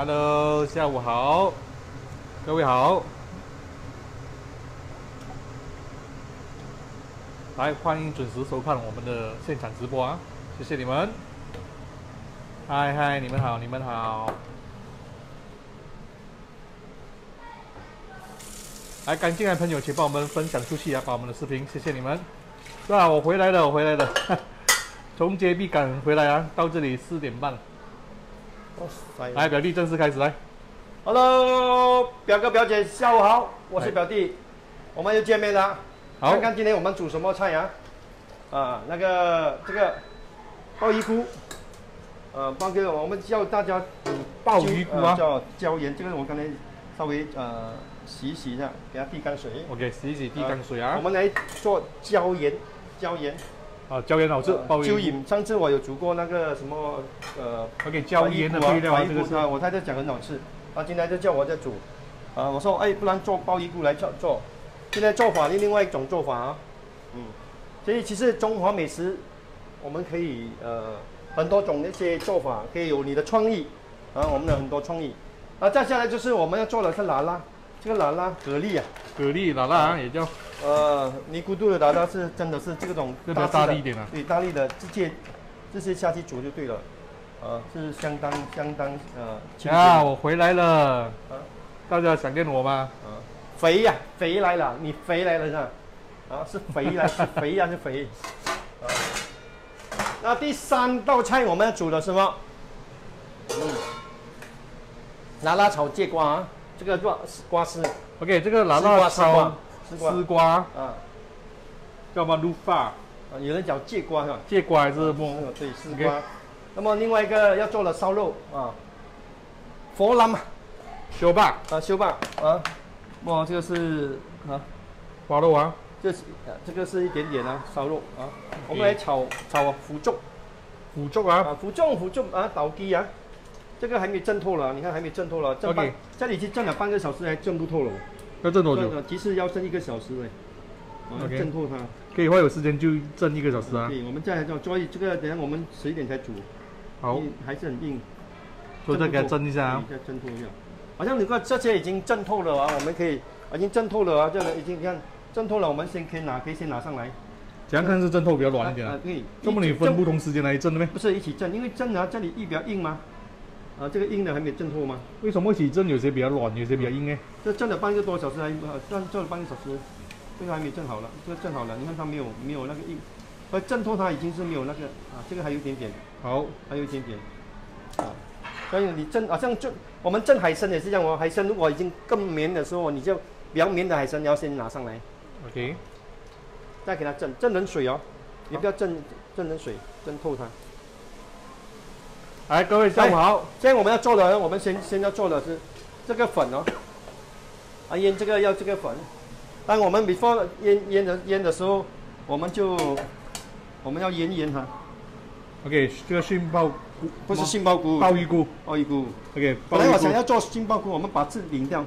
Hello，下午好，各位好，来欢迎准时收看我们的现场直播啊，谢谢你们。嗨嗨，你们好，你们好。来，刚进来朋友，请帮我们分享出去啊，把我们的视频，谢谢你们。是啊？我回来了，我回来了，从街壁赶回来啊，到这里四点半。来，表弟正式开始来。Hello，表哥表姐，下午好，我是表弟，我们又见面了。好看看今天我们煮什么菜呀、啊？那个这个鲍鱼菇，呃，鲍鱼我们叫大家煮鲍鱼菇啊呃叫椒盐，这个我刚才稍微呃洗一洗一下，给它沥干水。OK，洗一洗地干水啊我。们来做椒盐，椒盐。啊，椒盐好吃，鲍鱼。椒盐，上次我有煮过那个什么呃 OK，椒盐的配料啊，这个是。啊，我太太讲很好吃，她今天就叫我在煮，啊，我说哎，不然做鲍鱼菇来做做，现在做法是另外一种做法啊，嗯，所以其实中华美食我们可以呃很多种那些做法，可以有你的创意啊，我们的很多创意，啊，再下来就是我们要做的是拉拉，这个拉拉蛤蜊啊，蛤蜊拉拉啊，也叫呃，尼姑度的拉拉是真的是这种这比较大力一点啊。对，大力的直接这些下去煮就对了，呃，是相当相当呃清啊，我回来了啊。大家想念我吗？啊，肥呀、肥来了，你肥来了是吧？啊，是肥来 是肥呀、是肥。啊，那第三道菜我们要煮的什么？嗯，拉拉炒芥瓜啊，这个瓜瓜丝，OK，这个辣丝瓜辣炒丝瓜。啊。叫什么？卤发。啊，有人叫芥瓜是吧？芥瓜还是么？嗯对，丝瓜。那么另外一个要做的烧肉啊，佛腩。啊，小巴啊修霸啊，哇，这个是啊，花肉啊。这是啊这个是一点点啊烧肉啊，我们来炒炒腐竹。腐竹啊。啊，腐竹腐竹啊，倒鸡啊，这个还没蒸透了，你看还没蒸透了，蒸半这里已经蒸了半个小时还蒸不透了，要蒸多久？这其实要蒸一个小时嘞，啊 OK 蒸透它。可以，话有时间就蒸一个小时啊。对，我们再来做，所以这个等下我们十一点才煮，好还是很硬。所以再给它蒸一下啊。对再蒸透一下。好像你看这些已经蒸透了啊，我们可以已经蒸透了啊，这个已经你看蒸透了，我们先可以拿，可以先拿上来。怎样看是蒸透比较软一点啊？啊对，这么你分不同时间来蒸的咩？不是一起蒸，因为蒸啊这里一比较硬嘛，啊这个硬的还没蒸透吗？为什么一起蒸？有些比较软，有些比较硬呢？这震了半个多小时还呃蒸蒸了半个小时，这个还没震好了，这个震好了，你看它没有没有那个硬，它蒸透它已经是没有那个啊，这个还有一点点。好，还有一点点，啊，所以你震好像震我们震海参也是这样哦，海参如果已经更绵的时候，你就比较绵的海参你要先拿上来，OK，再给它震，震冷水哦，也不要震震冷水，震透它。来，各位下午好。现在我们要做的，我们先先要做的是这个粉哦，啊腌这个要这个粉，当我们 before 腌腌的腌的时候，我们就我们要腌一腌它，OK，这个杏鲍菇不是杏鲍菇，鲍鱼菇。鲍鱼菇。OK，本。来我想要做杏鲍菇，我们把字拧掉。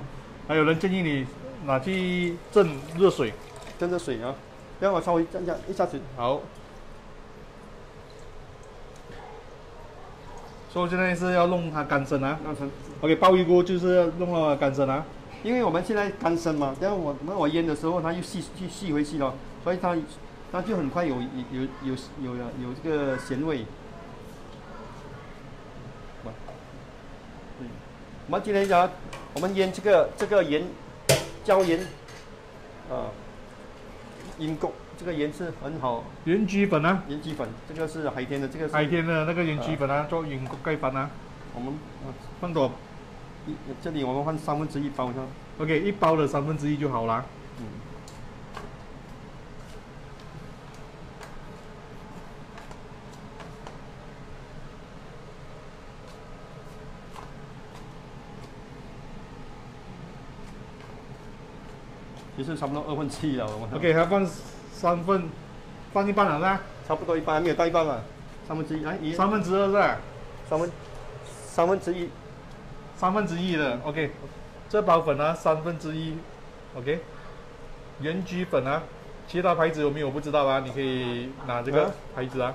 还有人建议你拿去蒸热水。蒸热水啊，让我稍微蒸一下，一下子好。所以现在是要弄它干身啊。让成，OK，鲍鱼菇就是要弄了干身啊。因为我们现在干身嘛，然后我那我腌的时候它又细去细回去了，所以它它就很快有有有有有有这个咸味。嗯，我们今天讲，我们腌这个这个盐，椒盐，啊，银钩，这个盐是很好，盐焗粉啊，盐焗粉，这个是海天的，这个是海天的那个盐焗粉啊，做盐焗雞粉啊，我们啊放多一这里我们放三分之一包上。OK，一包的三分之一就好啦。嗯。其实差不多二分之一了，我们 OK，还放三份，放一半了是吧？差不多一半，还没有到一半嘛，三分之一，来一三分之二是吧？三分三分之一，三分之一的 OK，这包粉啊三分之一，OK，盐焗粉啊，其他牌子有没有我不知道啊？你可以拿这个啊牌子啊，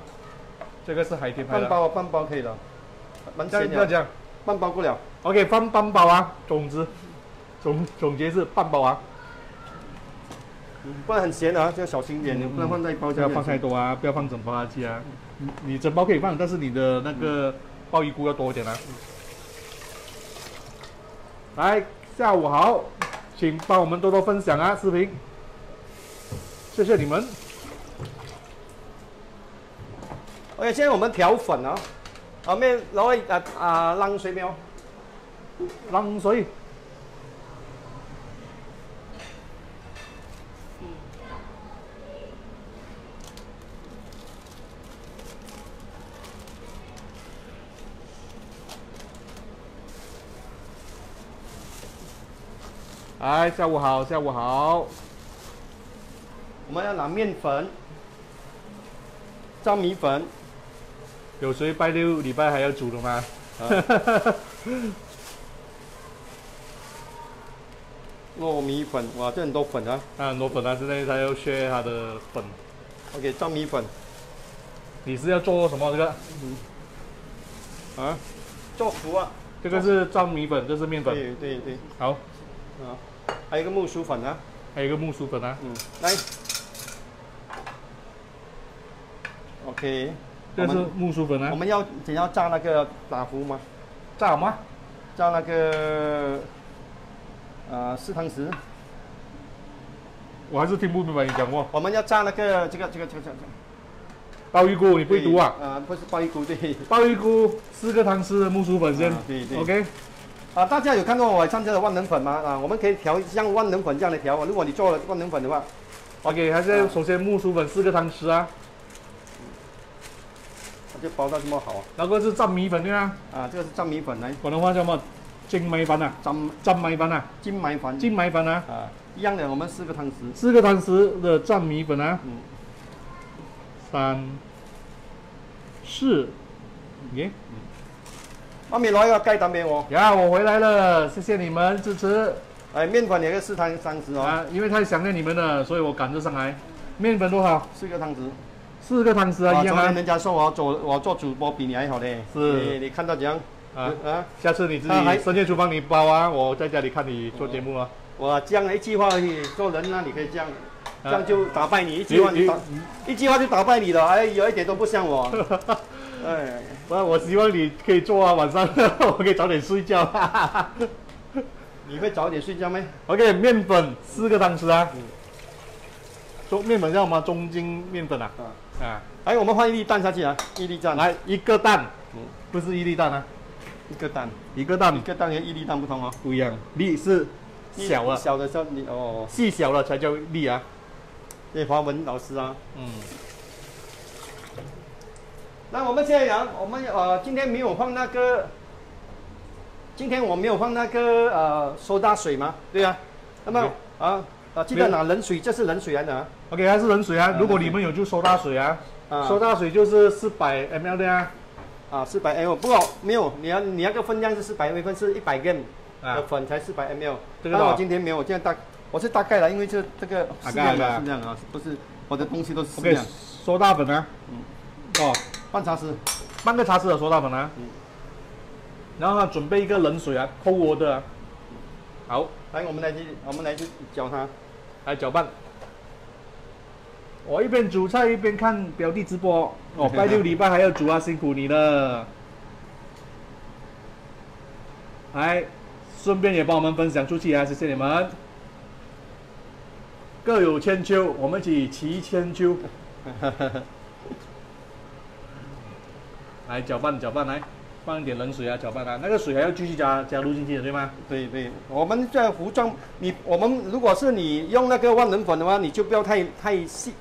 这个是海天牌的。半包啊半包可以了，蛮这样咸的。不要讲，半包不了。OK，放半包啊，总之总总结是半包啊，嗯不然很咸啊，就要小心一点，你不能放在包。不要放太多啊，不要放整包下去啊。你你整包可以放，但是你的那个鲍鱼菇要多一点啊。来，下午好，请帮我们多多分享啊，视频，谢谢你们。OK，现在我们调粉啊，啊咩攞啊啊冷水没有？冷水，哎，下午好，下午好。我们要拿面粉、粘米粉，有谁拜六礼拜还要煮的吗？糯米粉，哇，这很多粉啊。啊，很多粉啊，现在他要削他的粉。OK，粘米粉你是要做什么？这个啊，做福啊。这个是粘米粉，这是面粉。对对对，好，啊，還有一个木薯粉啊，还有一个木薯粉啊，嗯，来，OK，这是木薯粉啊我。们要怎样炸那个打糊吗？炸吗？炸那个呃四汤匙，我还是听不明白你讲话。我们要炸那个这个这个这个这个。鲍鱼菇你不会读啊？啊，不是鲍鱼菇，对。鲍鱼菇四个汤匙的木薯粉先。啊对对 OK，啊，大家有看过我参加的万能粉吗？啊，我们可以调像万能粉这样的调啊。如果你做了万能粉的话，OK，还是首先木薯粉四个汤匙啊，就包到这么好啊。那个是蘸米粉对吗？啊，这个是蘸米粉来广东话叫什么？蒸米粉啊，蘸蘸米粉啊，金米粉。浸米粉啊，啊，一样的，我们四个汤匙。四个汤匙的蘸米粉啊，嗯，三、四，耶，外面攞一個雞蛋俾我。呀，我回来了，谢谢你们支持哎，面粉也是四汤三匙哦，啊！因为太想念你们了，所以我赶着上来。面粉多少？四个汤匙。四个汤匙啊，一样人家说我做我做主播比你还好嘞。是你你看到怎样？啊，啊，下次你自己深夜厨房你包啊，我在家里看你做节目啊。我这样一句话而已，做人呢，你可以这样，这样就打败你一你句话，你你打一句话就打败你了。哎，有一点都不像我。哎。不，我希望你可以做啊，晚上 我可以早点睡觉。你会早点睡觉没？OK，面粉四个汤匙啊嗯。中面粉叫什么？中筋面粉啊。啊，啊，哎，我们换一粒蛋下去啊，一粒蛋，来一个蛋，嗯不是一粒蛋啊，一个蛋，一个蛋一个蛋跟一粒蛋不同哦。不一样，粒是小了，小的时候你哦，细小了才叫粒啊。对，华文老师啊。嗯，那我们现在讲，我们呃今天没有放那个，今天我没有放那个呃苏打水吗，对啊。那么啊啊，记得拿冷水，这是冷水来的啊。OK，还是冷水啊啊。如果你们有就收大水啊，啊收大水就是四百 ml 的啊。啊，四百 ml，不过没有，你要你那个分量是四百微分，是一百 gram 啊的粉才四百 ml。这个多少但我今天没有，我现在大我是大概了，因为这这个大适量概的的适量啊，不是我的东西都是适 OK，量。收大粉啊。哦，半茶匙，半个茶匙的收大粉啊。嗯然后呢，准备一个冷水啊，扣锅的啊。好，来我们来去我们来去搅它。来搅拌。我一边煮菜一边看表弟直播。哦，拜六礼拜还要煮啊，辛苦你了。来，顺便也帮我们分享出去啊，谢谢你们。各有千秋，我们一起齐千秋。来搅拌搅拌，来放一点冷水啊，搅拌啊。那个水还要继续加加入进去的，对吗？对对，我们在服装，你我们如果是你用那个万能粉的话，你就不要太太细，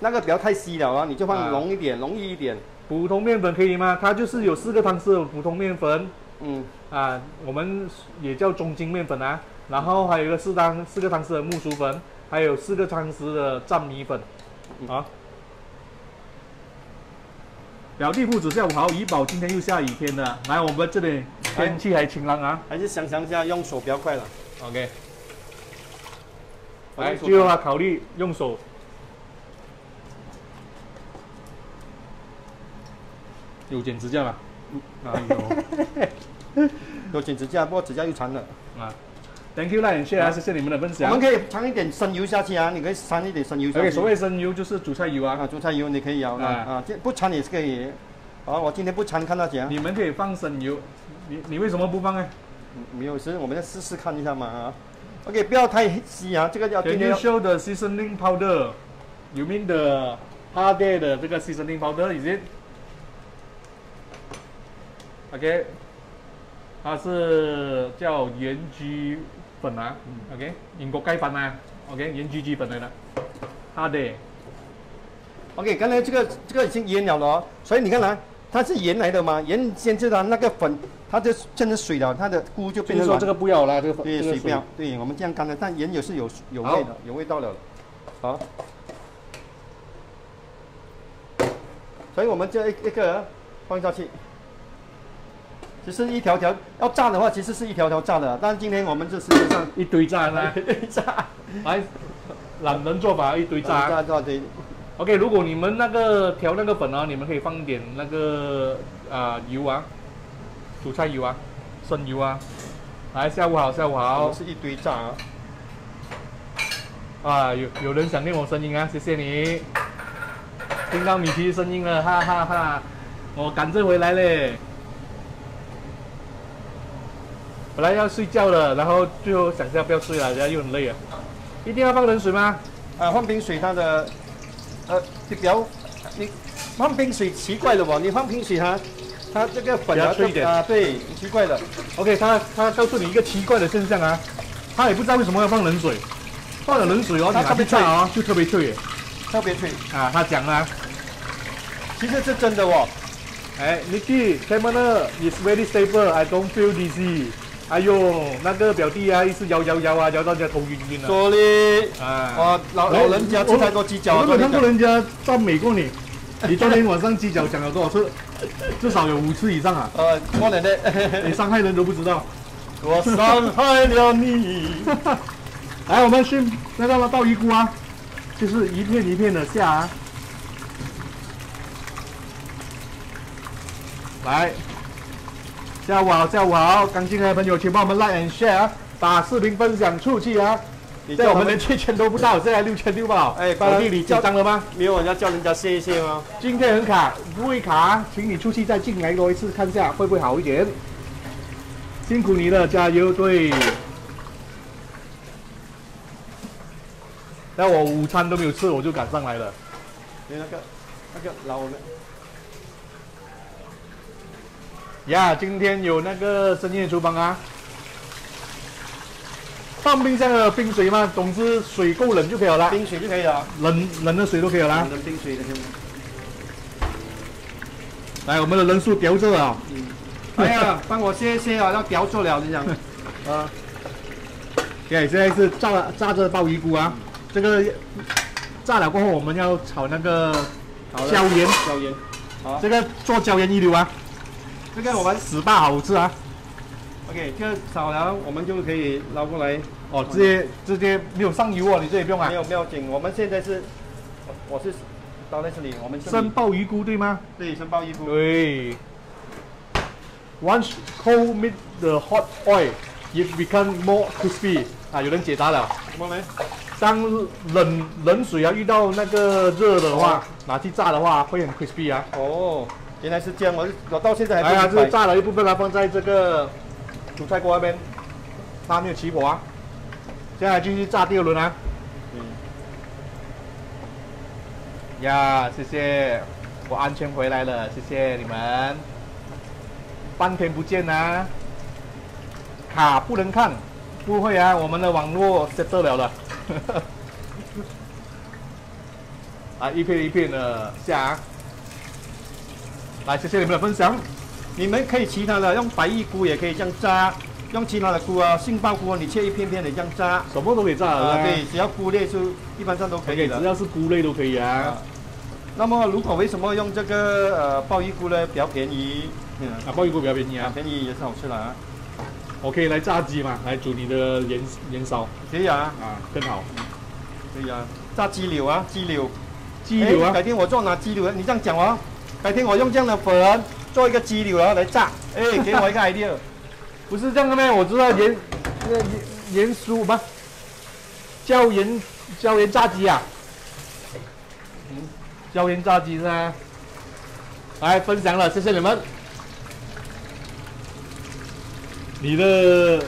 那个不要太稀了啊，你就啊放浓一点，浓郁一点。普通面粉可以吗？它就是有四个汤匙的普通面粉嗯，啊，我们也叫中筋面粉啊。然后还有一个四汤四个汤匙的木薯粉，还有四个汤匙的粘米粉，啊。表弟父子下午好，怡保今天又下雨天了，来我们这里天气还晴朗啊。还是想想一下，用手比较快了。OK，来最后啊考虑用手。有剪指甲吗？哎呦，有剪指甲，不过指甲又长了。啊，Thank you 啦，谢谢啊，谢谢你们的分享。我们可以掺一点生油下去啊，你可以掺一点生油下去。OK，所谓生油就是煮菜油啊，啊，煮菜油你可以摇啊啊，这不掺也是可以。好，我今天不掺，看到讲。你们可以放生油，你你为什么不放呢？没有事，我们再试试看一下嘛啊。OK，不要太稀啊，这个要。Can you show the seasoning powder? You mean the Hardy 的这个 seasoning powder is it? OK，它是叫盐焗粉啊，OK，英国盖粉啊，OK，盐焗鸡粉来的，Hardy。OK，刚才这个这个已经腌了了，所以你看啊，它是盐来的嘛，盐先制的那个粉。它就变成水了，它的菇就变成。说这个不要了，这个对水不要。对，我们这样干的，但盐也是有有味的，有味道了。好。所以我们就一一个放下去。其实一条条要炸的话，其实是一条条炸的，但是今天我们这实际上一堆炸呢，一堆炸。来，懒人做法，一堆炸。炸炸对。OK，如果你们那个调那个粉啊，你们可以放点那个啊油啊。煮菜油啊，生油啊，来下午好，下午好。是一堆炸啊！啊，有有人想念我声音啊，谢谢你。听到米奇的声音了，哈哈哈！我赶着回来嘞。本来要睡觉了，然后最后想下不要睡了，人家又很累啊。一定要放冷水吗？啊，放冰水，它的呃，你不要你放冰水奇怪了哦？你放冰水它。它这个粉要脆一点啊，对，奇怪的。OK，他他告诉你一个奇怪的现象啊，他也不知道为什么要放冷水，放了冷水哦，它特别脆啊，就特别脆，特别脆啊。他讲啊，其实是真的哦。哎，Nicky，camera is very stable，I don't feel dizzy。哎呦，那个表弟啊，一直摇摇摇啊，摇到人家头晕晕了。说嘞啊，哇，老老人家吃太多鸡脚，我没看过人家赞美过你。你昨天晚上鸡脚讲了多少次？至少有五次以上啊！呃，我奶奶，你伤害人都不知道，我伤害了你。来，我们去那个鲍鱼菇啊，就是一片一片的下啊。来，下午好，下午好，刚进来的朋友请帮我们 like and share，把视频分享出去啊！你在我们连七千都不到，现在六千六吧？哎，宝弟，你紧张了吗？没有，要叫人家谢一谢吗？今天很卡，不会卡，请你出去再进来多一次，看一下会不会好一点。辛苦你了，加油！对。那我午餐都没有吃，我就赶上来了。你那个，那个老的。呀，今天有那个深夜厨房啊。放冰箱的冰水吗？总之水够冷就可以了。冰水就可以了，冷冷的水都可以了。冷冰水的。来，我们的人数调着啊。嗯。哎呀，帮我歇一歇啊，要调做了，你讲。啊。对，现在是炸炸着鲍鱼菇啊。这个炸了过后，我们要炒那个椒盐。椒盐。好。这个做椒盐一流啊。这个我们十大好吃啊。OK，这个炒了，我们就可以捞过来。哦，直接直接没有上油哦，你这里不用啊。没有没有紧，我们现在是，我是倒在这里，我们生鲍鱼菇对吗？对，生鲍鱼菇。对。Once cold meet the hot oil, it become more crispy。啊，有人解答了。什么呢？当冷冷水啊遇到那个热的话，拿去炸的话会很 crispy 啊。哦，原来是这样，我我到现在还。哎呀，这炸了一部分，它放在这个煮菜锅那边，它没有起火啊。现在继续炸第二轮啊！嗯，呀，谢谢，我安全回来了，谢谢你们。半天不见啊！卡不能看，不会啊，我们的网络 set 了了。啊，一片一片的下。来，谢谢你们的分享。你们可以其他的用白玉菇也可以这样炸。用其他的菇啊，杏鲍菇啊，你切一片片的这样炸，什么都可以炸啊。对，只要菇类就一般上都可以的。只要是菇类都可以啊。那么，如果为什么用这个呃鲍鱼菇呢？比较便宜。嗯，啊，鲍鱼菇比较便宜啊。便宜也是好吃的啊。我可以来炸鸡嘛，来煮你的盐盐烧。可以啊。啊，更好。可以啊，炸鸡柳啊，鸡柳。鸡柳啊。改天我做拿鸡柳，你这样讲哦。改天我用这样的粉做一个鸡柳然后来炸。哎，给我一个 idea。不是这样的咩？我知道盐那盐盐酥吗？椒盐椒盐炸鸡啊，嗯，椒盐炸鸡是吧？来分享了，谢谢你们。你的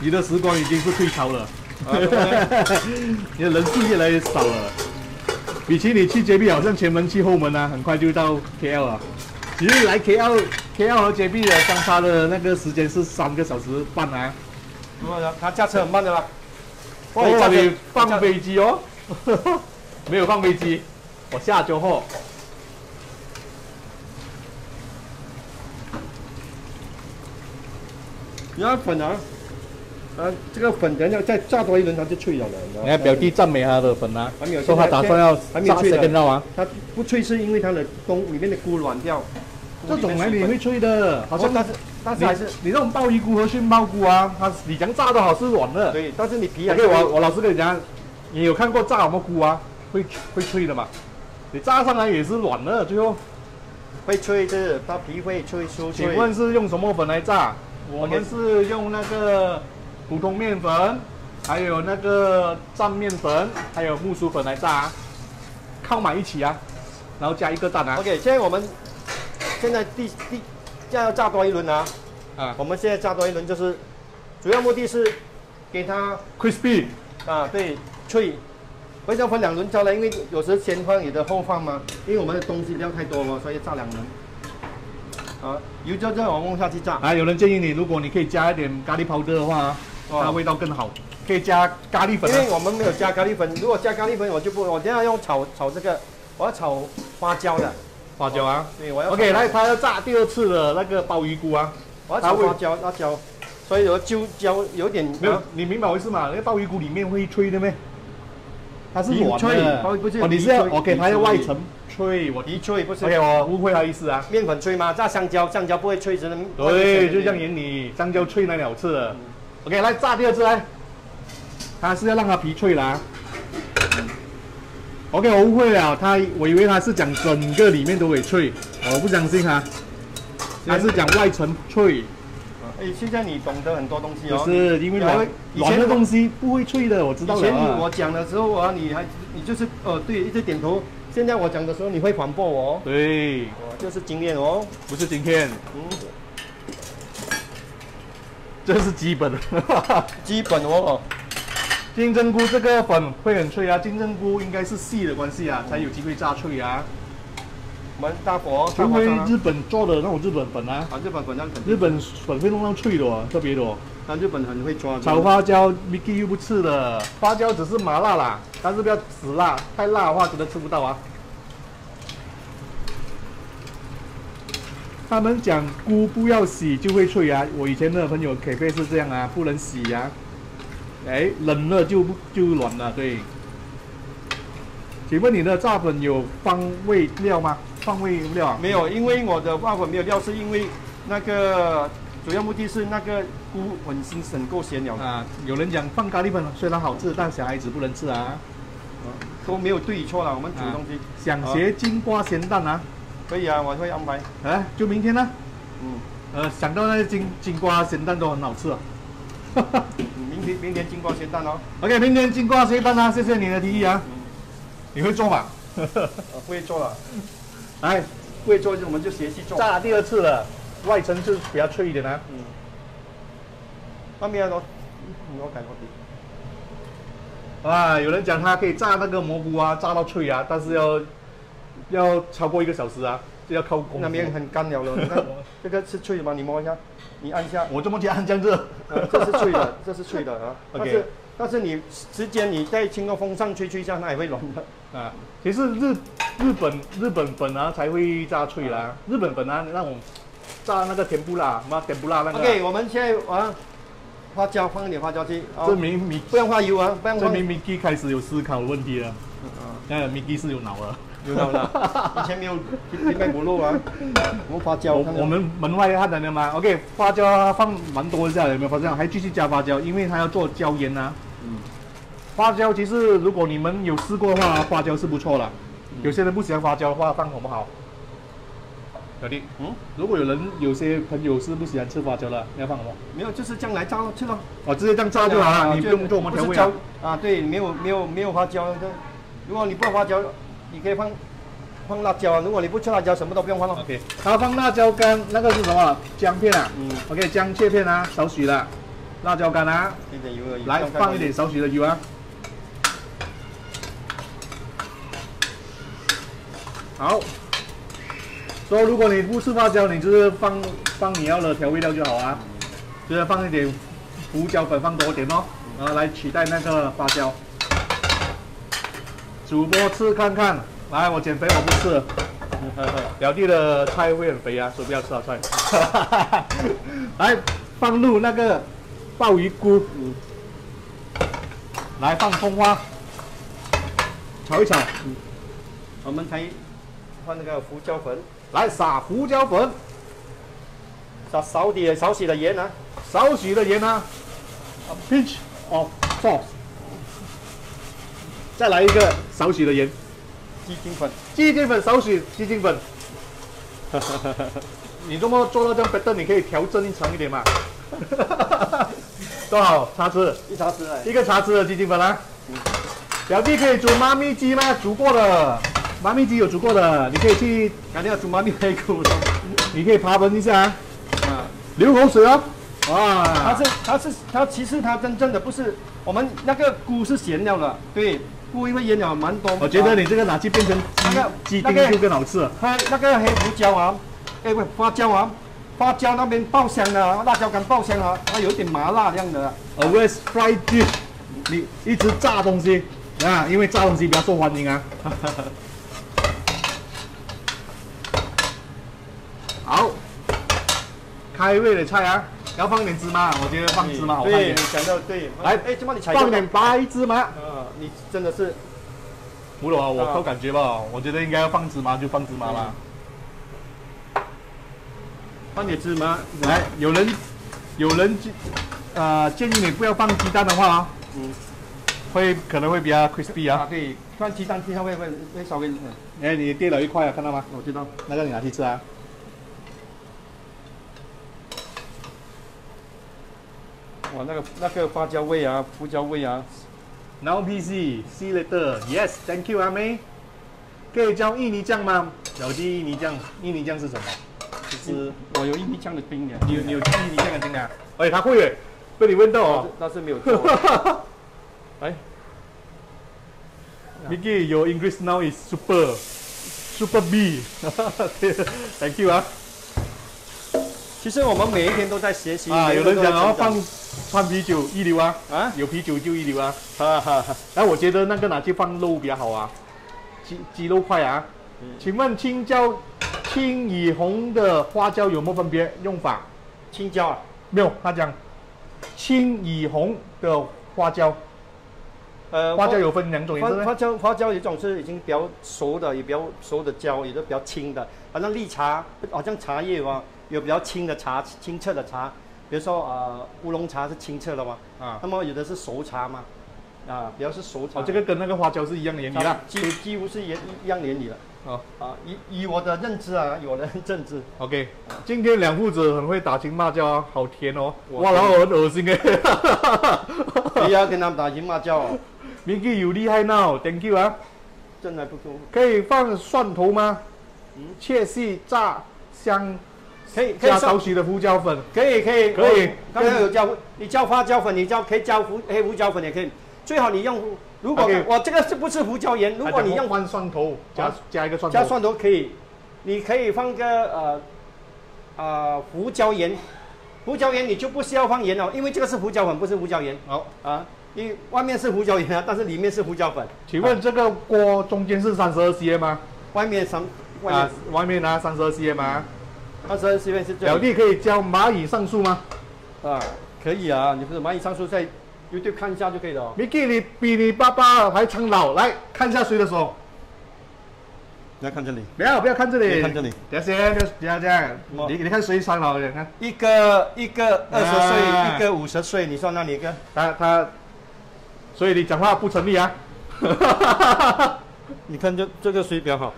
你的时光已经是退潮了，你的人数越来越少了。比起你去 JB 好像前门去后门啊，很快就到 KL 啊。其实来 KL KL 和 JB 的相差的那个时间是三个小时半啊。他驾车很慢的啦。哇，你放飞机哦？没有放飞机，我下周后。你看粉啊，啊，这个粉等下再炸多一轮它就脆了的。你看表弟赞美他的粉啊，还没有说他打算要还没有脆的跟到啊。它不脆是因为它的冬里面的菇软掉。这种哪里会脆的？好像但是但是还是你那种鲍鱼菇和熏鲍菇啊，它你讲炸的好是软的。对，但是你皮还对，我我老实跟你讲，你有看过炸什么菇啊？会会脆的嘛？你炸上来也是软的，最后会脆的它皮会脆酥脆。请问是用什么粉来炸？我们是用那个普通面粉，还有那个蘸面粉，还有木薯粉来炸，靠埋一起啊，然后加一个蛋啊。OK，现在我们现在第第现在要炸多一轮啊！啊我们现在炸多一轮就是主要目的是给它，crispy，啊对脆。为什么分两轮炸呢？因为有时先放有的后放嘛，因为我们的东西料太多嘛，所以炸两轮。啊，油就再往下去炸。啊，有人建议你，如果你可以加一点咖喱 powder 的话，哦它味道更好，可以加咖喱粉啊。因为我们没有加咖喱粉，如果加咖喱粉我就不，我等下用炒炒这个，我要炒花椒的。花椒啊。对，我要 OK，炒来，他要炸第二次的那个鲍鱼菇啊。我要炒花椒、辣椒，所以有就椒有点没有啊，你明白我意思吗？那个鲍鱼菇里面会脆的咩？它是皮软脆不是哦，你是要 OK，它要外层脆，我皮脆不是 OK，我误会他意思啊。面粉脆吗？炸香蕉，香蕉不会脆，只能对，就这样演你香蕉脆那两次了。OK，来炸第二次来，它是要让它皮脆啦。OK，我误会了，他我以为他是讲整个里面都会脆，我不相信他，他是讲外层脆，哎，现在你懂得很多东西就哦。是因为软以前软的东西不会脆的，我知道以前。我讲的时候啊，你还你就是呃对，一直点头。现在我讲的时候，你会反驳我哦，对，我就是经验哦。不是今天，嗯，这是基本的。基本哦。金针菇这个粉会很脆啊，金针菇应该是细的关系啊，才有机会炸脆啊。我们大火，大除非日本做的那种日本粉啊，啊，日本粉那肯定，日本粉会弄到脆的哦，特别的哦。啊，日本很会抓。炒花椒，Mickey 又不吃的，花椒只是麻辣啦，但是不要死辣，太辣的话真的吃不到啊。他们讲菇不要洗就会脆啊，我以前的朋友可贝是这样啊，不能洗呀、哎，冷了就不就软了，对。请问你的炸粉有放味料吗？放味料啊？没有，因为我的炸粉没有料，是因为那个主要目的是那个菇本身很够咸了，啊，有人讲放咖喱粉虽然好吃，但小孩子不能吃啊。都没有对与错了。我们煮啊东西想学金瓜咸蛋啊？可以啊，我会安排。哎，就明天呢？嗯，呃，想到那些金金瓜咸蛋都很好吃啊。明天明天金瓜咸蛋哦，OK，明天金瓜咸蛋啊，谢谢你的提议啊。嗯你会做吗？会做了，来，不会做我们就学习做。炸第二次了，外层是比较脆一点啊。嗯，那边我我改我的。啊，有人讲它可以炸那个蘑菇啊，炸到脆啊，但是要要超过一个小时啊，就要靠功夫。那边很干了了，你看 这个是脆的吗？你摸一下，你按一下，我这么去按这样子。啊这是脆的，这是脆的 啊。但 OK 是但是你时间你在清个风上吹吹一下，它也会软的。啊，其实日日本日本粉啊才会炸脆啦，日本粉啊那种炸那个甜不辣，嘛甜不辣那个啊。OK，我们现在啊，花椒放一点花椒去，啊证明米不用花油啊，不要放证明 Mickey 开始有思考问题了。啊，那 Mickey 是有脑了。有道了，以前没有平白不漏啊。我们花椒，我们门外汉的嘛，OK，花椒放蛮多一下，有没有发现？还继续加花椒，因为它要做椒盐啊、嗯花椒其实如果你们有试过的话，花椒是不错了。有些人不喜欢花椒的话，放好不好？小弟，嗯，如果有人有些朋友是不喜欢吃花椒的，你要放什么？没有，就是这样来炸去了。哦，直接这样炸就好了，你不用做我们调味啊。啊，对，没有没有没有花椒。如果你不花椒，你可以放放辣椒啊。如果你不吃辣椒，什么都不用放了。OK，他放辣椒干，那个是什么？姜片啊。嗯。OK，姜切片啊，少许的辣椒干啊。一点油而已。来，放一点少许的油啊。好。说如果你不吃辣椒，你就是放放你要的调味料就好啊，就是放一点胡椒粉，放多点哦，然后来取代那个花椒。主播吃看看，来我减肥我不吃，表弟的菜会很肥啊，所以不要吃他菜。来放入那个鲍鱼菇，来放葱花，炒一炒，我们可以放那个胡椒粉。来撒胡椒粉，撒少点少许的盐啊，少许的盐啊，a pinch of salt，再来一个少许的盐，鸡精粉，鸡精粉少许鸡精粉，你这么做到这样白你可以调正长一点嘛，多少？茶匙？一茶匙，一个茶匙的鸡精粉啊，表弟可以煮妈咪鸡吗？煮过的。妈咪鸡有煮过的，你可以去，肯定要煮妈咪排骨的，你可以爬闻一下啊，啊，流口水哦，哇，它是它是它其实它真正的不是我们那个菇是咸料的，对，菇因为腌了蛮多。我觉得你这个拿去变成那个鸡丁就更好吃。黑那个黑胡椒啊，哎不花椒啊，花椒那边爆香的，辣椒干爆香啊，它有一点麻辣这样的。Always fried dish，你一直炸东西啊，因为炸东西比较受欢迎啊。好，开胃的菜啊，要放点芝麻，我觉得放芝麻好看一点。对，讲到对，来，哎，芝麻你放点白芝麻。嗯，你真的是，不了啊，我靠感觉吧，我觉得应该要放芝麻就放芝麻啦。放点芝麻，来，有人有人建啊建议你不要放鸡蛋的话啊，嗯，会可能会比较 crispy 啊。对，放鸡蛋它会会会稍微。哎，你跌了一块啊，看到吗？我知道，那个你拿去吃啊。哇，那个那个花椒味啊，胡椒味啊。Now PC, see later. Yes, thank you, 阿妹。可以教印尼酱吗？小弟，印尼酱，印尼酱是什么？就是我有印尼酱的冰的。你有你有印尼酱的冰的？哎，他会诶，被你问到哦。那是没有错。哎，Mickey，your English now is super, super B. Thank you 啊。其实我们每一天都在学习啊。有人讲要放。放啤酒一流啊！啊，有啤酒就一流啊！哈哈哈。那我觉得那个拿去放肉比较好啊，鸡鸡肉块啊。请问青椒、青与红的花椒有没有分别用法？青椒啊，没有。他讲青与红的花椒，呃，花椒有分两种，花花椒花椒一种是已经比较熟的，也比较熟的椒，有的比较青的，好像绿茶，好像茶叶嘛，有比较清的茶，清澈的茶。比如说呃乌龙茶是清澈的嘛，啊，那么有的是熟茶嘛，啊，比较是熟茶。哦，这个跟那个花椒是一样的原理啦，几几乎是一一样原理了。哦，啊，以以我的认知啊，我的认知。OK，今天两父子很会打情骂俏啊，好甜哦，哇，然后很恶心哎。你要跟他们打情骂俏哦。Mickey 有厉害呢，Thank you 啊。真的不错。可以放蒜头吗？嗯，切细炸香。可以加少许的胡椒粉，可以可以可以。刚刚有加，你加花椒粉，你加可以加胡黑胡椒粉也可以。最好你用，如果我这个是不是胡椒盐？如果你用放蒜头，加加一个蒜头，加蒜头可以。你可以放个呃呃胡椒盐，胡椒盐你就不需要放盐了，因为这个是胡椒粉，不是胡椒盐。好啊，你外面是胡椒盐啊，但是里面是胡椒粉。请问这个锅中间是三十二 cm 吗？外面三啊，外面呢三十二 cm 吗？二十二 cm 是最。表弟可以教蚂蚁上树吗？啊，可以啊，你不是蚂蚁上树在 YouTube 看一下就可以了。Mickey，你比你爸爸还苍老，来看一下谁的手。不要看这里。不要不要看这里。看这里。等下先，不要这样。你你看谁苍老？你看。一个一个二十岁，一个五十岁，你算哪里一个？他他，所以你讲话不成立啊。你看这这个谁比较好？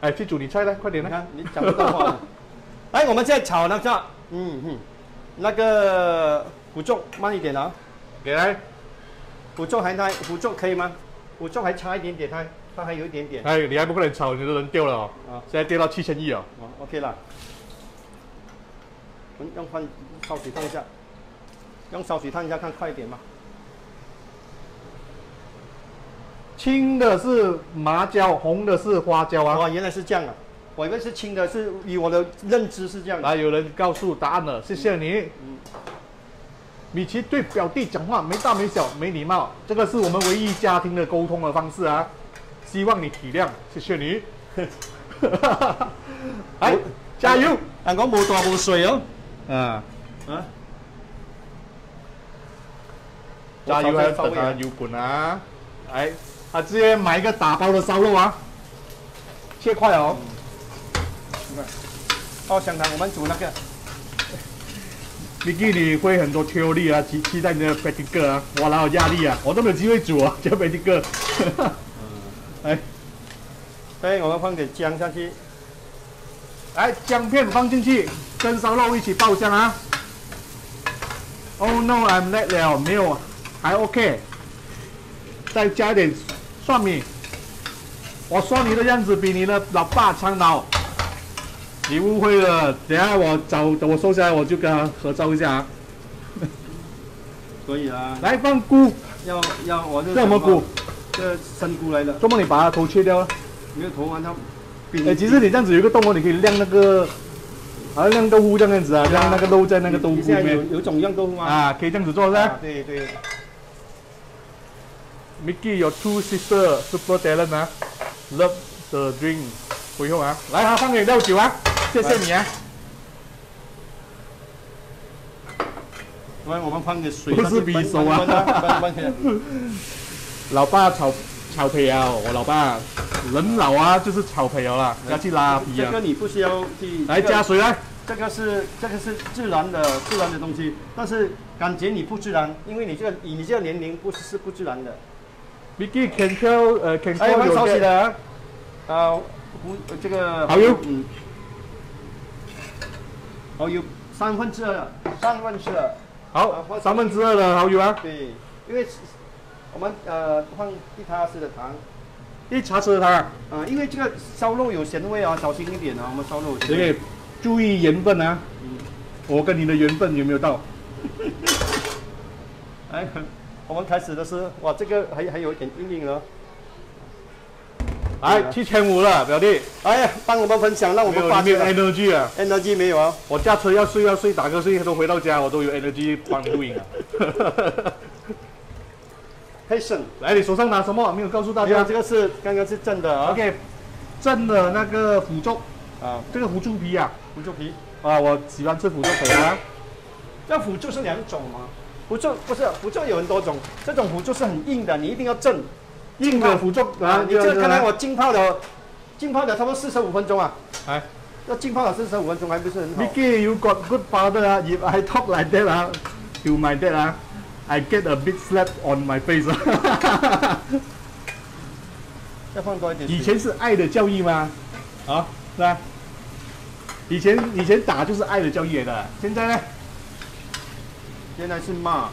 哎，去煮你菜了，快点来！你看你讲不到话。哎，我们现在炒那个，嗯哼，那个腐重慢一点啊，给来，腐重还差，腐重可以吗？腐重还差一点点，它它还有一点点。哎，你还不快点炒，你都人掉了哦。啊，现在掉到七千亿哦。哦，OK 了。我们用放烧水烫一下，用烧水烫一下，看快一点嘛。青的是麻椒，红的是花椒啊！哦，原来是这样啊！我以为是轻的，是以我的认知是这样。来，有人告诉答案了，谢谢你。嗯。米奇对表弟讲话没大没小，没礼貌，这个是我们唯一家庭的沟通的方式啊！希望你体谅，谢谢你。来，加油！但我冇大冇水哦。啊。啊。加油！还要等它油滚啊！来。啊，直接买一个打包的烧肉啊，切块哦。哦，香肠，我们煮那个。你给你会很多挑力啊，期期待你的北京哥啊，我哪有压力啊？我都没有机会煮啊，叫贝蒂哥。哎，对，我们放点姜下去。来，姜片放进去，跟烧肉一起爆香啊。Oh no，I'm late 了，没有，还 OK。再加一点。蒜米，我说你的样子比你的老爸苍老，你误会了。等下我找等我收下来，我就跟他合照一下啊。可以啊。来放菇，要要我这什么菇？这生菇来的。做梦你把它头切掉了？没有头完它。哎，其实你这样子有一个洞哦，你可以晾那个，好像晾豆腐这样子啊，晾那个肉在那个豆腐里面。有有种晾豆腐吗？啊，可以这样子做是吧？对对。Mickey, your two sister super talent 啊，love the drink，不用啊，来啊，放点料酒啊，谢谢你啊。来，我们放点水。不是匕首啊。老爸炒炒皮啊，我老爸人老啊，就是炒皮了，要去拉皮啊。这个你不需要去。来加水来。这个是这个是自然的自然的东西，但是感觉你不自然，因为你这个以你这个年龄不是是不自然的。Vicky can tell 呃 can tell 有烧起的啊，不这个蚝油，嗯，蚝油三分之二，三分之二，好，三分之二的蚝油啊。对，因为我们呃放一茶匙的糖，一茶匙的糖啊，因为这个烧肉有咸味啊，小心一点啊，我们烧肉。这个注意盐分啊，嗯，我跟你的缘分有没有到？哎。我们开始的是，哇，这个还还有一点硬硬了。来，七千五了，表弟。哎呀，帮我们分享，让我们发没有 energy 啊，energy 没有啊。我驾车要睡要睡，打瞌睡都回到家，我都有 energy 帮录影啊。黑省，来，你手上拿什么？没有告诉大家。这个是刚刚是正的啊。OK，正的那个腐竹啊，这个腐竹皮啊，腐竹皮啊，我喜欢吃腐竹皮啊。这腐竹是两种吗？腐竹不是腐竹有很多种，这种腐竹是很硬的，你一定要震。硬的辅助啊！你这刚才我浸泡了，浸泡了差不多四十五分钟啊。哎，要浸泡了四十五分钟还不是很好。Mickey, you got good father 啊！If I talk like that 啊，to my dad 啊，I get a big slap on my face 啊！再放多一点。以前是爱的教育吗？啊，是吧？以前以前打就是爱的教育的，现在呢？现在是骂，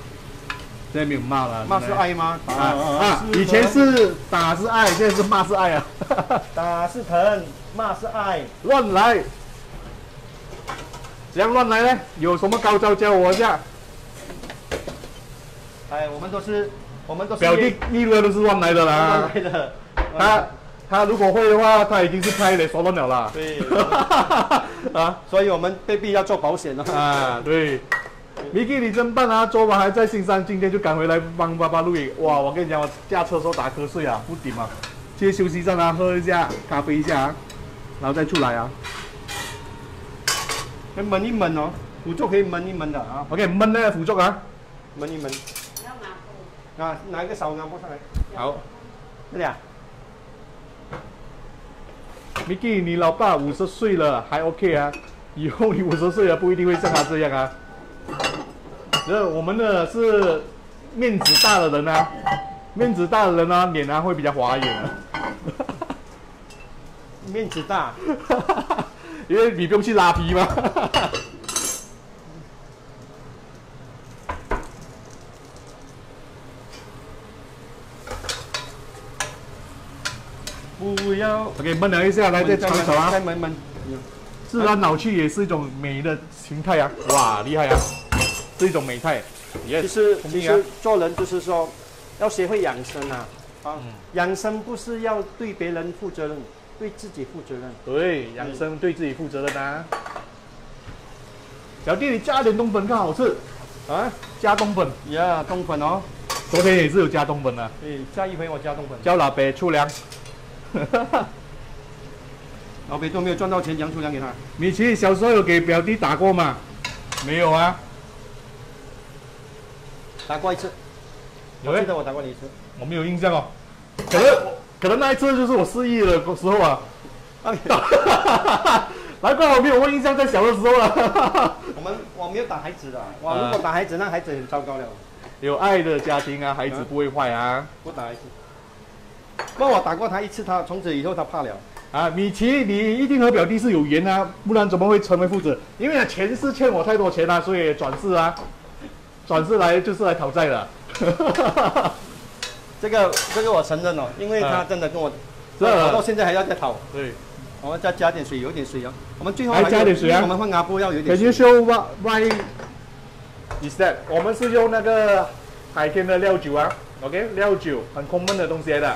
现在没有骂了。骂是爱吗？啊啊！以前是打是爱，现在是骂是爱啊。打是疼，骂是爱。乱来，怎样乱来呢？有什么高招教我一下？哎，我们都是，我们都是。表弟一路都是乱来的啦。乱来的。他他如果会的话，他已经是拍的说乱了啦。对。啊，所以我们被逼要做保险了。啊，对。米基，你真棒啊！昨晚还在新山，今天就赶回来帮爸爸录影。哇，我跟你讲，我驾车时候打瞌睡啊，不顶啊！去休息站啊，喝一下咖啡一下，然后再出来啊。先焖一焖哦，辅助可以焖一焖的啊。OK，焖那个辅助啊，焖一焖。要拿布啊，拿一个勺拿布上来。好，这里啊。Miki，，你老爸五十岁了还 OK 啊？以后你五十岁了不一定会像他这样啊。这我们的是面子大的人啊，面子大的人呢，脸呢会比较滑一点。面子大，因为你不用去拉皮嘛。不要 OK，焖了一下，来再炒一炒啊再。焖焖。自然老去也是一种美的形态啊！哇，厉害啊，是一种美态。其 Yes，实肯定啊其实做人就是说，要学会养生啊。啊，嗯养生不是要对别人负责任，对自己负责任。对，养生对自己负责任啊。小弟，你加点冬粉更好吃，啊，加冬粉。呀，冬粉哦，昨天也是有加冬粉的，对，下一回我加冬粉。叫老伯出粮。老北都没有赚到钱，杨出粮给他。米奇小时候有给表弟打过吗？没有啊。打过一次，有记得我打过你一次。我没有印象哦。可能可能那一次就是我失忆的时候啊。啊，难怪我没有印象，在小的时候了。我们我没有打孩子的，哇如果打孩子，那孩子很糟糕了。有爱的家庭啊，孩子不会坏啊。不打孩子。不过我打过他一次，他从此以后他怕了。啊，米奇，你一定和表弟是有缘啊，不然怎么会成为父子？因为啊，前世欠我太多钱啊，所以转世啊，转世来就是来讨债的。这个这个我承认哦，因为他啊真的跟我，这我到现在还要再讨。对我们再加点水，有点水哦。我们最后还加点水啊我们换阿波要有点，Can you 水。show what why is that？我们是用那个海天的料酒啊，OK，料酒很 common 的东西来的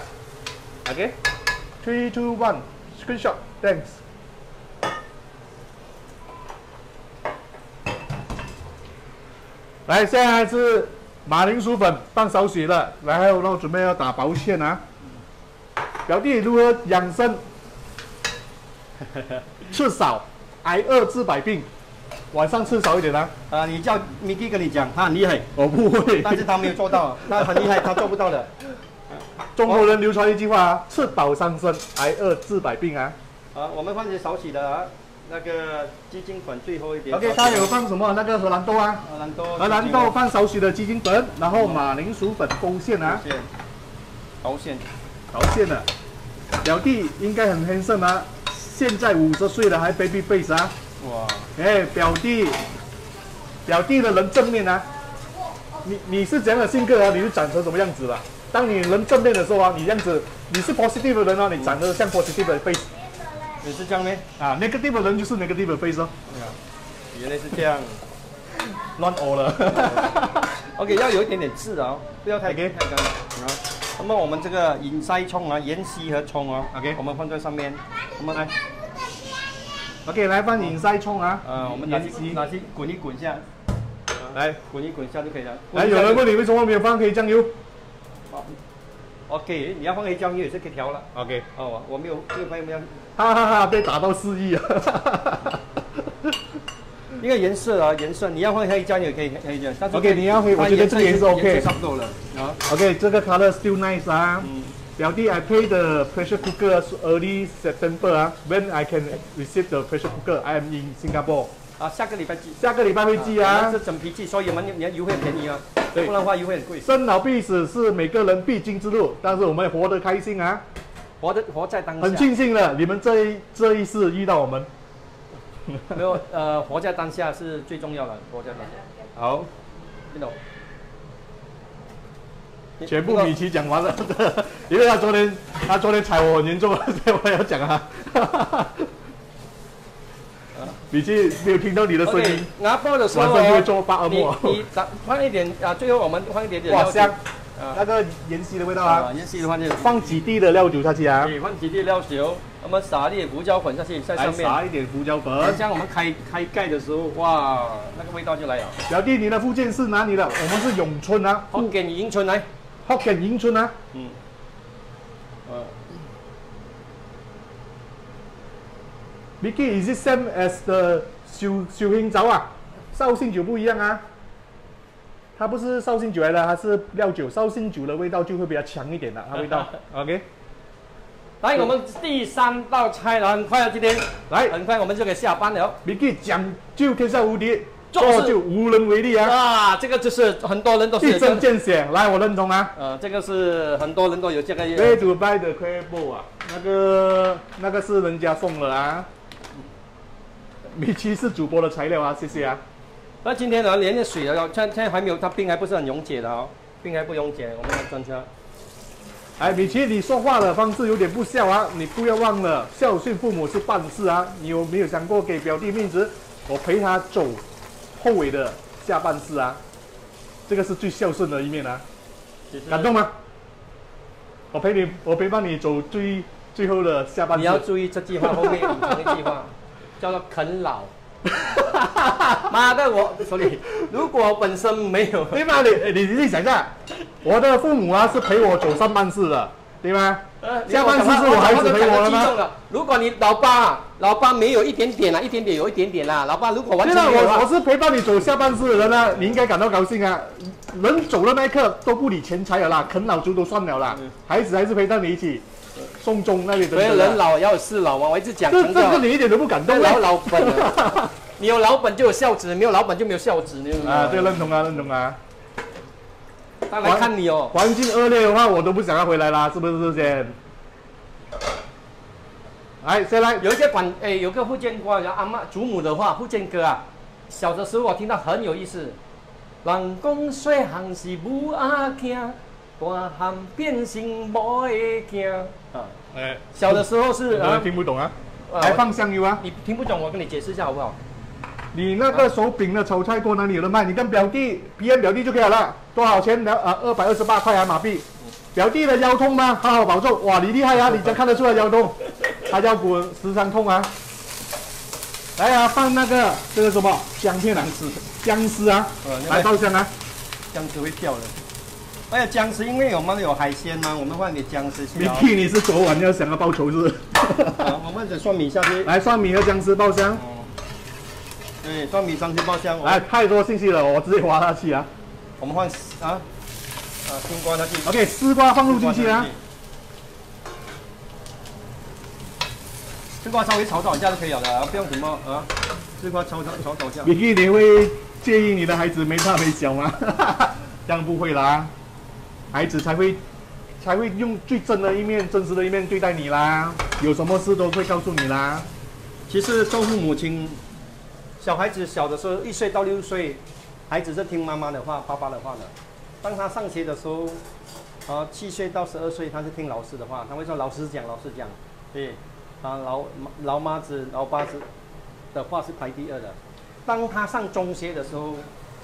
，OK，three two one，screenshot，thanks。来，现在是马铃薯粉放少许了，然后呢我准备要打薄芡啊。表弟如何养生？吃少，挨饿治百病。晚上吃少一点啊。啊，你叫 Miki 跟你讲，他很厉害，我不会。但是他没有做到，他很厉害，他做不到的。中国人流传一句话啊：吃饱伤身，挨饿治百病啊。啊，我们放些少许的啊，那个鸡精粉最后一点。OK，它有放什么？那个荷兰豆啊，荷兰豆。荷兰豆放少许的鸡精粉，然后马铃薯粉勾芡啊，线，毛线。勾芡的。表弟应该很 handsome 啊，现在五十岁了还 baby face 啊。哇，哎，表弟，表弟的人正面啊，你你是怎样的性格啊？你是长成什么样子了？当你人正面的时候啊，你这样子，你是 positive 的人啊，你长得像 positive 的 face 也是这样呢？啊，negative 的人就是 negative 的 face 哦，原来是这样。乱欧了。OK，要有一点点刺啊，不要太 OK 太干了啊。那么我们这个芫荽葱啊，盐西和葱啊 OK 我们放在上面。我们来，OK，来放芫荽葱啊，呃，我们拿去拿去滚一滚下，来，滚一滚下就可以了。来，有人问你为什么没有放黑酱油 OK，你要放黑胶，你也是可以调了。？OK，哦，我没有没有没有没有，哈哈哈，被打到失忆啊。因为颜色啊颜色，你要放黑酱油也可以黑酱，但是 OK，你要黑我觉得这个颜色 OK 差不多了啊。OK，这个 color still nice 啊。嗯。表弟，I pay the pressure cooker early September 啊，when I can receive the pressure cooker? I am in Singapore。啊，下个礼拜寄。下个礼拜会寄啊是。整皮寄，所以我们你的油会便宜啊，对不然的话油会很贵。生老病死是每个人必经之路，但是我们活得开心啊，活得活在当下，很庆幸了，你们这一这一世遇到我们。没有呃，活在当下是最重要的，活在当下。好，听懂？全部米奇讲完了，因为他昨天他昨天踩我很严重，所以我要讲啊。米奇没有听到你的声音，拿包的时候晚上就会哦，做发噩你梦。你打放一点啊，最后我们放一点点哇香，啊那个盐溪的味道啊，啊，盐西的话就放几滴的料酒下去啊，对，放几滴料酒，那么撒一点胡椒粉下去，在上面。撒一点胡椒粉等。下我们开开盖的时候，哇，那个味道就来了。表弟，你的福建是哪里的？我们是永春啊，好，给你迎春来。福建迎春啊。嗯。呃，Vicky is it same as the 修修兴酒啊？绍兴酒不一样啊，它不是绍兴酒来的，它是料酒。绍兴酒的味道就会比较强一点的，它味道。OK，来，我们第三道菜了，很快了，今天来很快我们就可以下班了。Mickey 讲究天下无敌，做就无能为力啊！啊，这个就是很多人都是一针见血，来，我认同啊。呃，这个是很多人都有这个。Where to buy the crab 啊？那个那个是人家送的啊。米奇是主播的材料啊，谢谢啊。那今天呢，连着水了，现现在还没有，它冰还不是很溶解的哦，冰还不溶解，我们来装车。哎，米奇，你说话的方式有点不孝啊！你不要忘了，孝顺父母是办事啊！你有没有想过给表弟面子？我陪他走后尾的下半世啊！这个是最孝顺的一面啊！感动吗？我陪你，我陪伴你走最最后的下半世。你要注意这句话后面隐藏的句话，叫做啃老。妈的，我说你，如果本身没有，对吗？你你你想一下，我的父母啊是陪我走上半世的，对吗？下半世是我孩子陪我的吗？如果你老爸老爸没有一点点啦，一点点有一点点啦，老爸如果完全没有我我是陪伴你走下半世的人呢，你应该感到高兴啊！人走的那一刻都不理钱财了啦，啃老族都算了啦，孩子还是陪到你一起送终那里的。所以人老要有事老嘛，我一直讲。这这个你一点都不感动。老老本。你有老本就有孝子，没有老本就没有孝子，你啊，对，认同啊，认同啊。他来看你哦。环境恶劣的话，我都不想要回来啦，是不是先？来，再来，有一个管，哎，有个福建话叫阿妈祖母的话，福建歌啊。小的时候我听到很有意思。人讲细汉是母阿囝，大汉变成母会惊。啊，哎，小的时候是啊，听不懂啊。还放香油啊？你听不懂，我跟你解释一下好不好？你那个手柄的炒菜锅哪里有的卖？你跟表弟 PM 表弟就可以了。多少钱？两呃二百二十八块啊马币。表弟的腰痛吗？好好保重。哇，你厉害啊！你真看得出来腰痛？他腰骨时常痛啊。来啊，放那个这个什么姜片啊？姜丝啊？来爆香啊！姜丝会跳的。还有姜丝，因为我们有海鲜嘛，我们换点姜丝。你替你是昨晚要想要报仇是？我们再蒜米下去。来，蒜米和姜丝爆香。对，蒜米上去爆香。来，太多信息了，我直接挖下去啊。我们换啊啊丝瓜下去。OK，丝瓜放入进去啊。丝瓜稍微炒炒一下就可以了的，不用什么啊。丝瓜炒炒炒炒一下。你你会介意你的孩子没大没小吗？这样不会啦，孩子才会才会用最真的一面、真实的一面对待你啦。有什么事都会告诉你啦。其实做父母亲。小孩子小的时候，一岁到六岁，孩子是听妈妈的话、爸爸的话的。当他上学的时候，啊，七岁到十二岁，他是听老师的话。他会说老师讲，老师讲。对，啊，老老妈子、老爸子的话是排第二的。当他上中学的时候，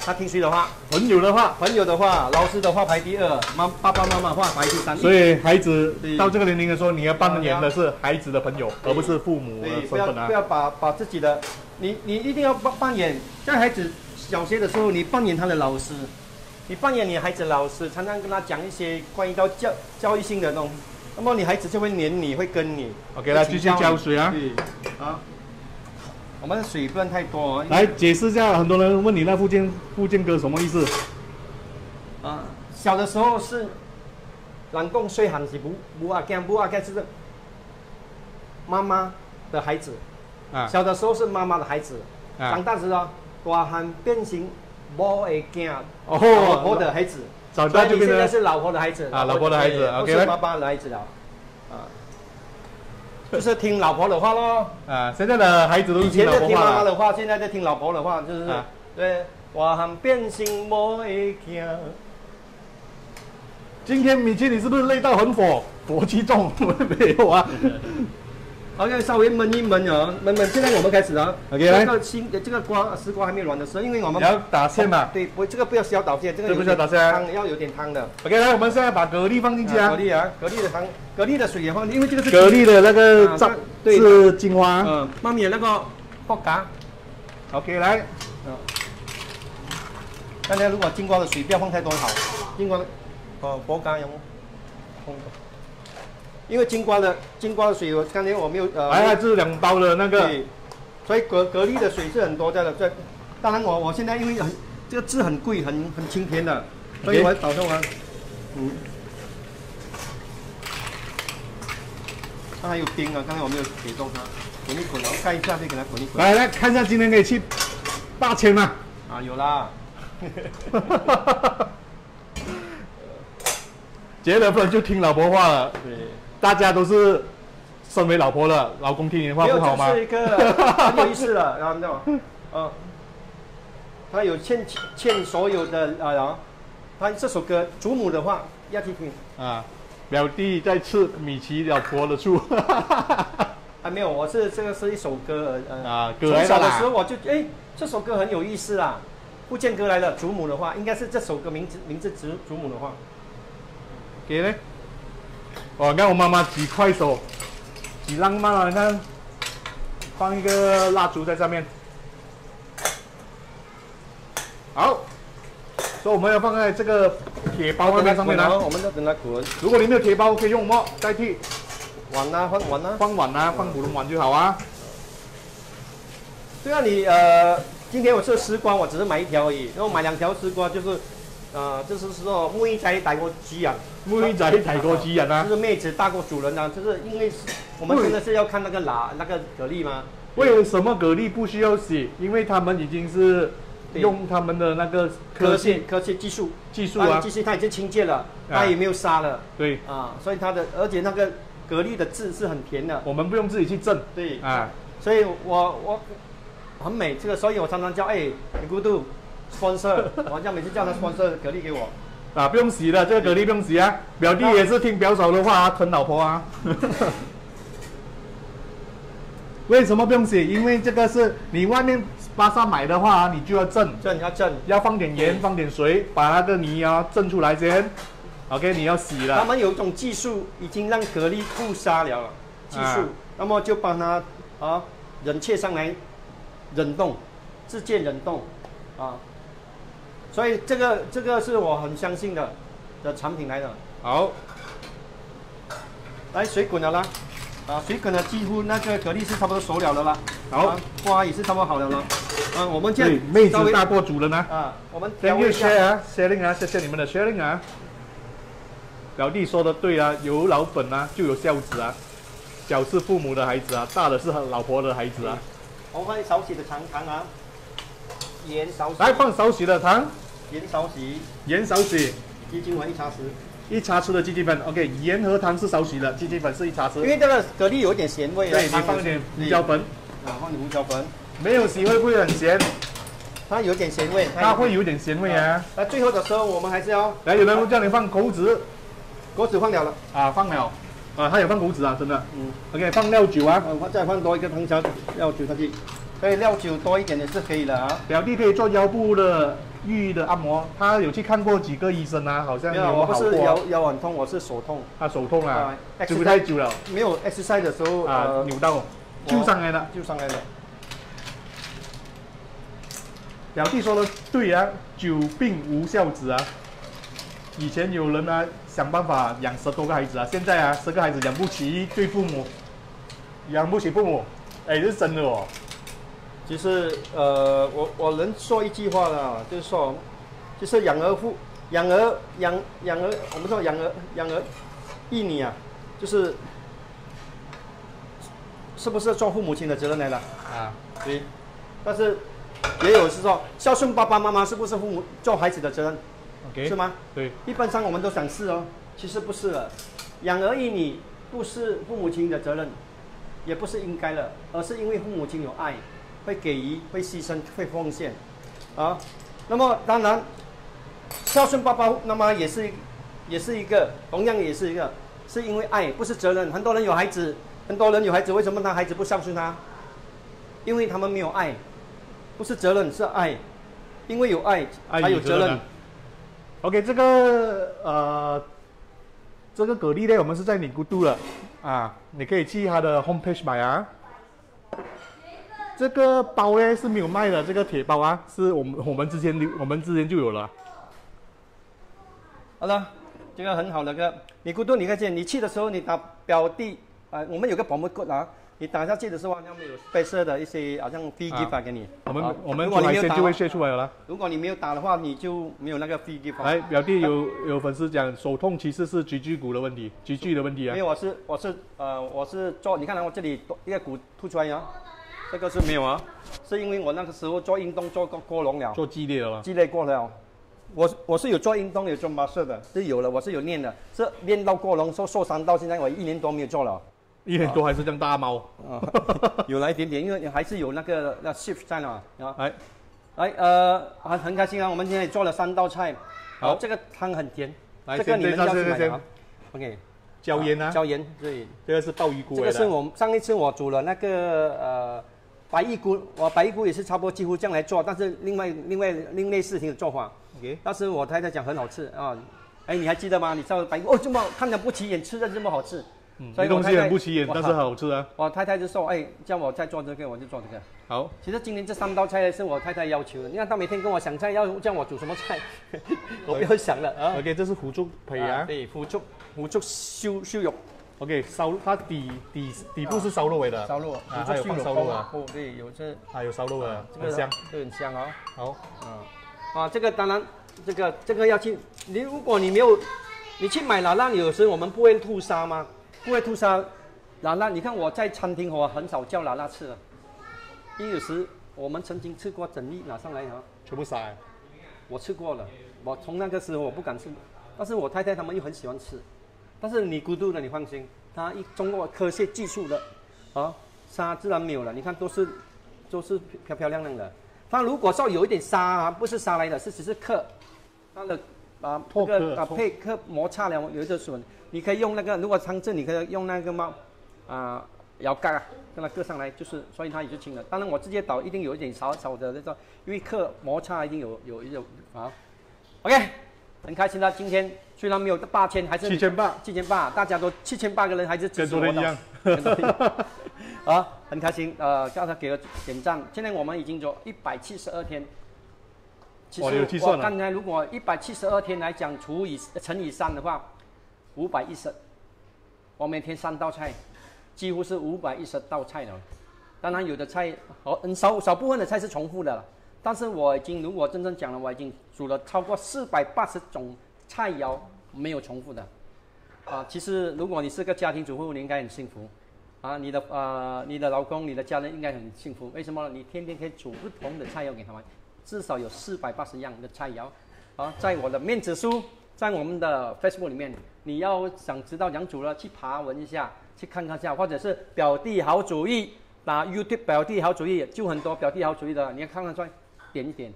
他听谁的话？朋友的话，朋友的话，老师的话排第二，妈爸爸妈妈话排第三。所以孩子到这个年龄的时候，你要扮演的是孩子的朋友，而不是父母的身份啊！不要把把自己的。你你一定要扮扮演，在孩子小学的时候，你扮演他的老师，你扮演你孩子老师，常常跟他讲一些关于到教教育性的东西，那么你孩子就会黏你，会跟你。OK，来继续浇水啊。啊，我们的水分太多。来解释一下，很多人问你那附件附件歌什么意思？啊，小的时候是，人讲岁寒是母母阿惊不阿惊是妈妈的孩子。小的时候是妈妈的孩子，长大之后大汉变形，某会惊老婆的孩子，长大就变成是老婆的孩子啊，老婆的孩子不是爸爸的孩子了，啊，就是听老婆的话喽。啊，现在的孩子都以前在听妈妈的话，现在在听老婆的话，就是对我很变心莫会惊。今天米奇，你是不是累到很火？火气重？没有啊。OK，稍微焖一焖啊，焖焖。现在我们开始啊。OK，来。这个新这个瓜丝瓜还没软的时候，因为我们要打线嘛。对，不，这个不要需要打线，这个不需要打线。汤要有点汤的。OK，来，我们现在把蛤蜊放进去啊。蛤蜊啊，蛤蜊的汤，蛤蜊的水也放，因为这个是。蛤蜊的那个渣是精华。嗯，妈咪的那个薄嘎。OK，来。嗯。大家如果金瓜的水不要放太多好，金瓜的哦，爆嘎用。因为金瓜的金瓜的水，我刚才我没有呃，哎，这是两包的那个，所以蛤蛤蜊的水是很多在的。这当然我我现在因为很这个汁很贵，很很清甜的，所以我早上啊，嗯，它还有冰啊，刚才我没有解冻它，滚一滚，然后盖一下再给它滚一滚。来来看一下今天可以去八千吗？啊，有啦。结了婚就听老婆话了，对，大家都是身为老婆的，老公听你的话不好吗这？是一个很有意思了，然后你知道吗？呃，他有欠欠所有的啊，然后他这首歌祖母的话要去听。啊，表弟在吃米奇老婆的醋 啊，没有，我是这个是一首歌，呃，啊，歌从小的时候。我就哎，这首歌很有意思啦。福建歌来了，祖母的话，应该是这首歌名字名字祖祖母的话。给嘞。哦，你看我妈妈几快手，几浪漫啊！你看，放一个蜡烛在上面。好，所以我们要放在这个铁包那边上面然后呢。我们就等它滚，如果你没有铁包，可以用什么代替？碗啊，放碗啊。放碗啊，放普通碗就好啊。对啊，你呃，今天我吃丝瓜，我只是买一条而已，然后买两条丝瓜就是，呃，就是说木一仔大过鸡啊，妹仔大过主人啊就，是妹子大过主人啊，就是因为是我们真的是要看那个拿那个蛤蜊吗？为什么蛤蜊不需要洗？因为他们已经是用他们的那个科科技技科技技术，技术啊。技，术它已经清洁了，它也没有杀了。对，啊，所以它的而且那个蛤蜊的质是很甜的，我们不用自己去蒸。对，啊。所以我我很美，这个所以我常常叫哎，你咕嘟 sponsor，我叫每次叫他 sponsor 蛤蜊给我。啊，不用洗了，这个蛤蜊不用洗啊。表弟也是听表嫂的话啊，疼老婆啊。为什么不用洗？因为这个是你外面巴萨买的话，你就要蒸，正要震，要放点盐，放点水，把那个泥啊蒸出来先。OK，你要洗了他了。们有一种技术已经让蛤蜊不杀了了，技术，啊那么就把它啊冷却上来，冷冻，自建冷冻，啊，所以这个这个是我很相信的的产品来的。好，来水滚了啦，啊，水滚了，几乎那个蛤蜊是差不多熟了的啦。好啊花也是差不多好了了。啊，我们这对，样妹子大过主人啊。啊，我们调 Thank 味 you share 啊，sharing 啊，谢谢你们的 sharing 啊。表弟说的对啊，有老本啊，就有孝子啊。小是父母的孩子啊，大的是老婆的孩子啊。我们放少许的尝尝啊，盐少许，来放少许的糖，盐少许，盐少许，鸡精粉一茶匙。一茶匙的鸡精粉。OK，盐和糖是少许的，鸡精粉是一茶匙。因为这个蛤蜊有一点咸味啊，对你放一点胡椒粉，啊，放点胡椒粉，没有洗会不会很咸？它有点咸味，它会有点咸味啊。那最后的时候，我们还是要来，有人叫你放口子。锅子放了了，啊，放了。啊，他有放口子啊，真的。嗯，OK，放料酒啊，呃，我再放多一个藤条料酒下去，所以料酒多一点也是可以的啊。表弟可以做腰部的浴的按摩，他有去看过几个医生啊，好像没有，我不是。腰腰很痛，我是手痛，他手痛啊啊，久不太久了没有 exercise 的时候啊，呃扭到就上来了。就上来了。表弟说的对啊，久病无孝子啊。以前有人啊想办法养十多个孩子啊，现在啊十个孩子养不起一对父母，养不起父母，哎，这是真的哦。其实呃，我我能说一句话呢，就是说，就是养儿父养儿养养儿，我们说养儿养儿育女啊，就是是不是做父母亲的责任来了？啊，对，但是也有是说孝顺爸爸妈妈是不是父母做孩子的责任？OK，是？吗？对，一般上我们都想是哦，其实不是的。养儿育女不是父母亲的责任，也不是应该的，而是因为父母亲有爱，会给予、会牺牲、会奉献，啊。那么当然，孝顺爸爸妈妈也是，也是一个，同样也是一个，是因为爱，不是责任。很多人有孩子，很多人有孩子，为什么他孩子不孝顺他？因为他们没有爱，不是责任，是爱。因为有爱，爱才有责任责任啊。OK，这个呃，这个蛤蜊呢，我们是在尼姑度了啊，你可以去他的 homepage 买啊。这个包呢是没有卖的，这个铁包啊，是我们我们之前留我们之前就有了。好了，这个很好的个，你咕嘟，你看见你去的时候，你打表弟啊、我们有个保姆 code 啊，你打下去的时候，好像没有 special 的一些好像 free 啊 gift 啊给你。我们啊我们如果做海你没有打的话鲜就会泄出来了。如果你没有打的话，你就没有那个 free gift 啊。来，表弟有有粉丝讲手痛其实是脊椎骨的问题，脊椎的问题啊没。有，我是我是呃我是做，你看到我这里多一个骨凸出来啊，这个是没有啊，是因为我那个时候做运动做过过龙了，做激烈了吗？激烈过了。我我是有做运动有做马术的，是有了，我是有练的，是练到过龙受受伤到现在，我一年多没有做了。一年多还是这样大猫。啊，有了一点点，因为还是有那个那 shift 在那啊。来，来，呃，很很开心啊，我们今天也做了三道菜。好这个汤很甜，来这个你们要去买的啊。OK，椒盐啊，椒盐对。这个是鲍鱼菇这。个是我们上一次我煮了那个呃白玉菇，我白玉菇也是差不多几乎这样来做，但是另外另外另类事情的做法。OK，当时我太太讲很好吃啊，哎，你还记得吗？你知道白玉菇哦这么看着不起眼，吃的这么好吃。嗯，这东西很不起眼，但是很好吃啊。我太太就说，哎，叫我再做这个，我就做这个。好，其实今天这三道菜是我太太要求的，你看她每天跟我想菜，要叫我煮什么菜，我不要想了啊。OK，这是腐竹培啊。对，腐竹腐竹烧烧肉，OK，烧它底底底部是烧肉味的，烧肉，啊，还有放烧肉啊，哦，对，有这啊有烧肉的，这个很香。，这个很香哦。好，嗯啊，这个当然，这个这个要去，你如果你没有，你去买辣辣，有时我们不会吐沙吗？不会吐沙，辣辣，你看我在餐厅我很少叫辣辣吃了，因为有时我们曾经吃过整粒拿上来啊，全部杀。我吃过了，我从那个时候我不敢吃，但是我太太他们又很喜欢吃，但是你孤独的你放心，它一通过科学技术的，啊，沙自然没有了，你看都是都是漂漂亮亮的。它如果说有一点沙啊，不是沙来的，是只是克，它的啊破这个啊配克摩擦了有一个损，你可以用那个，如果汤汁你可以用那个嘛啊摇杆啊，跟它搁上来，就是所以它也就轻了。当然我直接倒一定有一点少少的那种，因为克摩擦一定有有一种啊。OK，很开心的，今天虽然没有八千，还是七千八，七千八，大家都七千八个人还是支跟昨天一样。啊，很开心，呃，刚才给了点赞。现在我们已经做一百七十二天。其实算了我刚才如果一百七十二天来讲，除以乘以三的话，五百一十。我每天三道菜，几乎是五百一十道菜了。当然有的菜哦，很少少部分的菜是重复的了，但是我已经如果真正讲了，我已经煮了超过四百八十种菜肴，没有重复的。啊，其实如果你是个家庭主妇，你应该很幸福，啊，你的呃你的老公、你的家人应该很幸福。为什么？你天天可以煮不同的菜肴给他们，至少有四百八十样的菜肴。啊，在我的面子书，在我们的 Facebook 里面，你要想知道怎样煮了，去爬文一下，去看看下，或者是表弟好主意，打 YouTube 表弟好主意，就很多表弟好主意的，你要看看出来，点一点，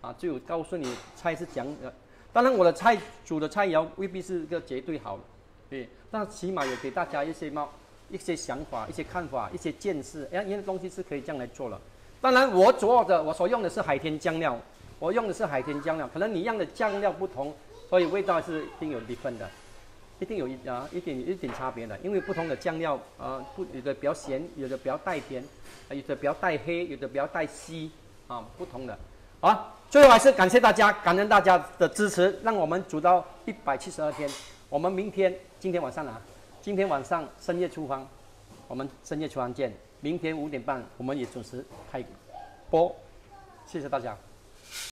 啊，就有告诉你菜是怎样的。当然，我的菜煮的菜肴未必是个绝对好。对，但起码有给大家一些嘛一些想法、一些看法、一些见识，哎，因为东西是可以这样来做了。当然，我做的我所用的是海天酱料，我用的是海天酱料，可能你用的酱料不同，所以味道是一定有 different 的，一定有一啊一点一点差别的，因为不同的酱料啊不有的比较咸，有的比较带甜，有的比较带黑，有的比较带稀啊不同的。好，最后还是感谢大家，感恩大家的支持，让我们煮到一百七十二天。我们明天今天晚上啊，今天晚上深夜厨房，我们深夜厨房见。明天五点半我们也准时开播，谢谢大家。